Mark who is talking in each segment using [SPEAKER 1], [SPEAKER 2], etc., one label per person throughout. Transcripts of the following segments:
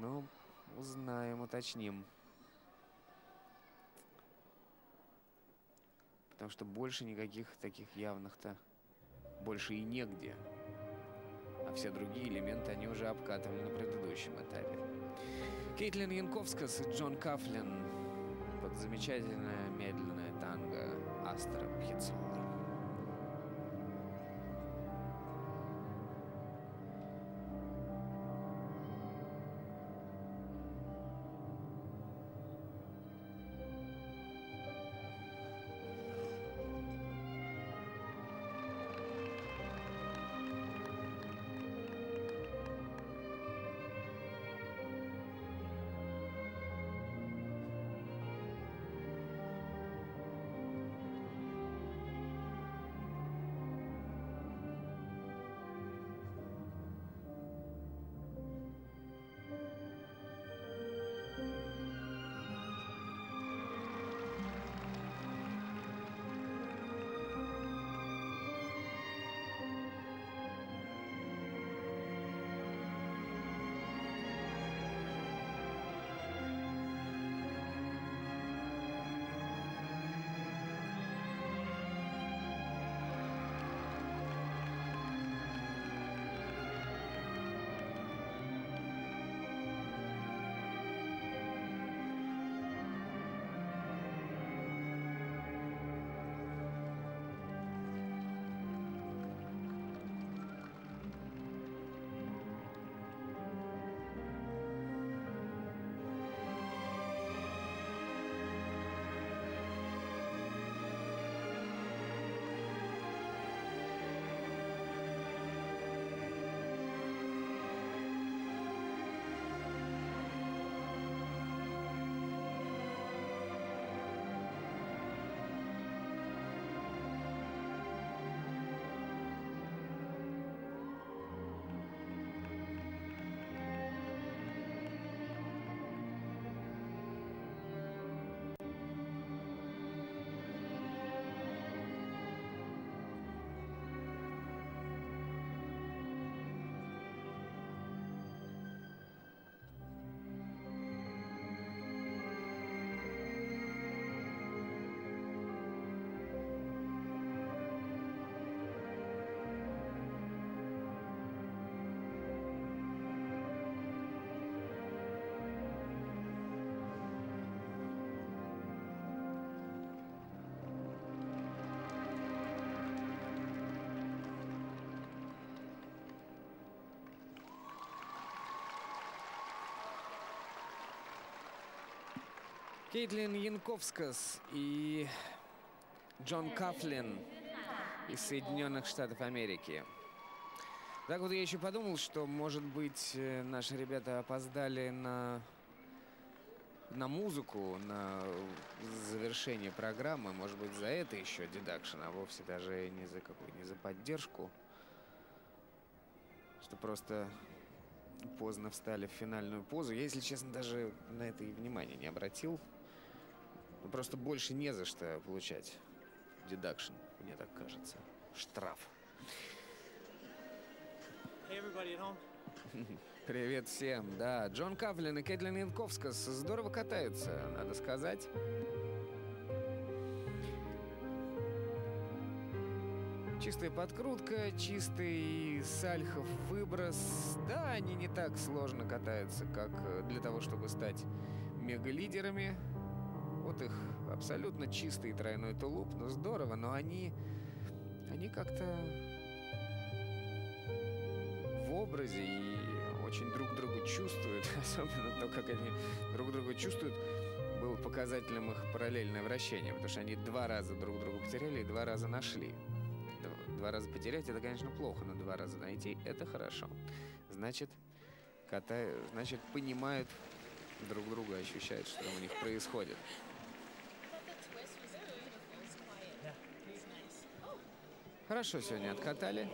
[SPEAKER 1] Ну, узнаем, уточним. Потому что больше никаких таких явных-то больше и негде. А все другие элементы они уже обкатывали на предыдущем этапе. Кейтлин Янковскас и Джон Кафлин под замечательное медленное танго Астра Пьяццола. Кейтлин Янковскас и Джон Кафлин из Соединенных Штатов Америки. Так вот я еще подумал, что, может быть, э, наши ребята опоздали на, на музыку, на завершение программы. Может быть, за это еще дедакшн, а вовсе даже не за какую, не за поддержку. Что просто поздно встали в финальную позу. Я, если честно, даже на это и внимания не обратил. Ну, просто больше не за что получать дедакшн, мне так кажется. Штраф.
[SPEAKER 2] Hey.
[SPEAKER 1] Привет всем. Да, Джон Кавлин и Кэтлин Янковскас здорово катаются, надо сказать. Чистая подкрутка, чистый сальхов выброс. Да, они не так сложно катаются, как для того, чтобы стать мегалидерами. Вот их абсолютно чистый тройной тулуп, ну здорово, но они, они как-то в образе и очень друг друга чувствуют, особенно то, как они друг друга чувствуют, было показателем их параллельное вращение, потому что они два раза друг друга потеряли и два раза нашли. Два, два раза потерять это, конечно, плохо, но два раза найти это хорошо. Значит, катают, значит, понимают друг друга, ощущают, что у них происходит. Хорошо сегодня откатали.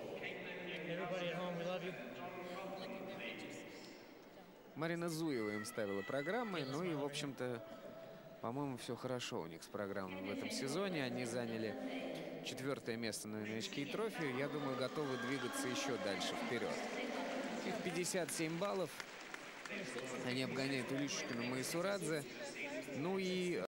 [SPEAKER 1] Марина Зуева им ставила программы, ну и, в общем-то, по-моему, все хорошо у них с программой в этом сезоне. Они заняли четвертое место на новичке и трофе. Я думаю, готовы двигаться еще дальше вперед. Их 57 баллов. Они обгоняют Улишушкина Майсурадзе. Ну и